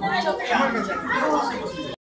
哎呀